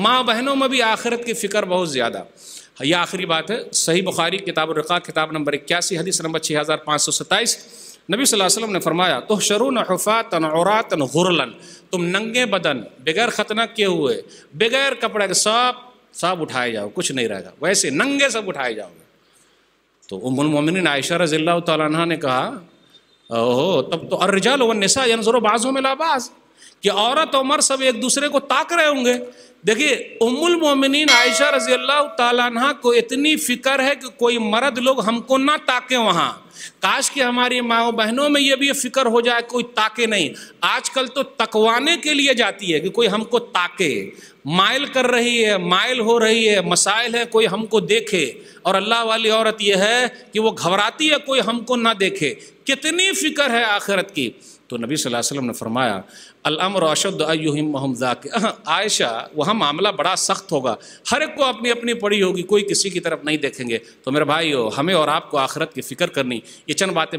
माँ बहनों में भी आखिरत की फ़िक्र बहुत ज़्यादा। यह आखिरी बात है, सही बुखारी किताब रक़ा किताब नंबर इक्यासी, हदीस नंबर छः हज़ार पाँच सौ सत्ताईस। नबी वसल्लम ने फरमाया तो शरून हफ़ातन औरातन गुरलन तुम नंगे बदन, बगैर खतना किए हुए, बगैर कपड़े के सब सब उठाए जाओ, कुछ नहीं रहेगा। वैसे नंगे सब उठाए जाओगे। तो उमुल मोमिन आयशा रज़ी तला ने कहा, ओहो, तब तो अर्रजाल व निसा यनजरो बाज़ों में लाबाज कि औरत और मर्द सब एक दूसरे को ताक रहे होंगे। देखिए उमुल मोमिन आयशा रज़ी अल्लाह तला को इतनी फ़िक्र है कि कोई मर्द लोग हमको ना ताके वहाँ। काश कि हमारी माओ बहनों में ये भी फ़िक्र हो जाए, कोई ताके नहीं। आजकल तो तकवाने के लिए जाती है कि कोई हमको ताके। माइल कर रही है, माइल हो रही है, मसाइल है, कोई हमको देखे। और अल्लाह वाली औरत यह है कि वो घबराती है, कोई हमको ना देखे। कितनी फ़िक्र है आखिरत की। तो नबी सल्लल्लाहु अलैहि वसल्लम ने फरमाया, अलअमर अशद अयुहिमजाक आयशा, वहाँ मामला बड़ा सख्त होगा। हर एक को अपनी अपनी पड़ी होगी, कोई किसी की तरफ़ नहीं देखेंगे। तो मेरे भाई हो हमें और आपको आखिरत की फ़िक्र करनी। ये चंद बातें मैं